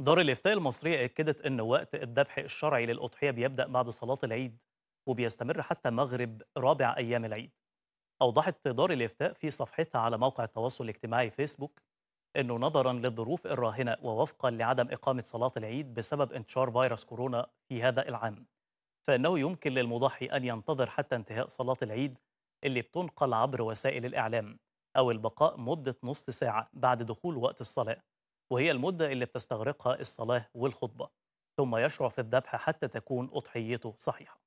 دار الإفتاء المصرية أكدت أن وقت الذبح الشرعي للأضحية بيبدأ بعد صلاة العيد وبيستمر حتى مغرب رابع أيام العيد. أوضحت دار الإفتاء في صفحتها على موقع التواصل الاجتماعي فيسبوك أنه نظرا للظروف الراهنة ووفقا لعدم إقامة صلاة العيد بسبب انتشار فيروس كورونا في هذا العام. فإنه يمكن للمضحي أن ينتظر حتى انتهاء صلاة العيد اللي بتنقل عبر وسائل الإعلام أو البقاء مدة نصف ساعة بعد دخول وقت الصلاة. وهي المدة اللي بتستغرقها الصلاة والخطبة ثم يشرع في الذبح حتى تكون أضحيته صحيحة.